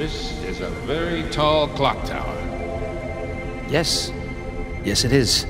This is a very tall clock tower. Yes. Yes, it is.